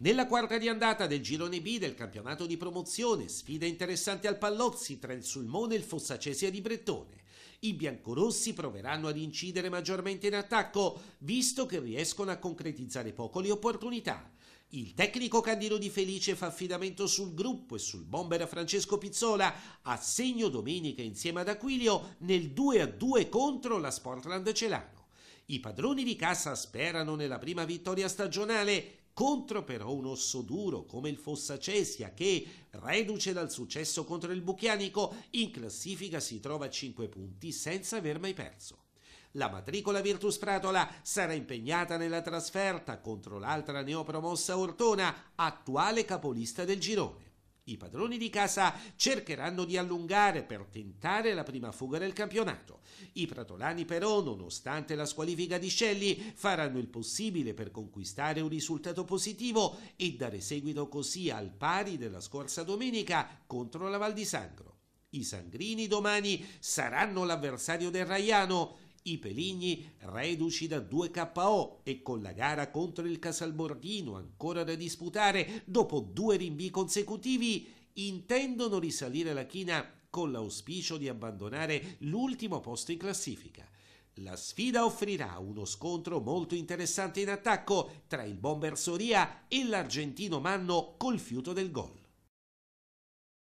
Nella quarta di andata del girone B del campionato di promozione, sfida interessante al Pallozzi tra il Sulmone e il Fossacesia di Brettone. I biancorossi proveranno ad incidere maggiormente in attacco, visto che riescono a concretizzare poco le opportunità. Il tecnico Candino Di Felice fa affidamento sul gruppo e sul bomber Francesco Pizzola, a segno domenica insieme ad Aquilio nel 2-2 contro la Sportland Celano. I padroni di casa sperano nella prima vittoria stagionale, contro però un osso duro come il Fossa Cesia che, reduce dal successo contro il Buchianico, in classifica si trova a 5 punti senza aver mai perso. La matricola Virtus Pratola sarà impegnata nella trasferta contro l'altra neopromossa Ortona, attuale capolista del girone. I padroni di casa cercheranno di allungare per tentare la prima fuga del campionato. I pratolani però, nonostante la squalifica di Scelli, faranno il possibile per conquistare un risultato positivo e dare seguito così al pari della scorsa domenica contro la Val di Sangro. I sangrini domani saranno l'avversario del Raiano i Peligni reduci da 2 KO e con la gara contro il Casalborghino ancora da disputare dopo due rinvii consecutivi intendono risalire la china con l'auspicio di abbandonare l'ultimo posto in classifica. La sfida offrirà uno scontro molto interessante in attacco tra il bomber Soria e l'argentino Manno col fiuto del gol.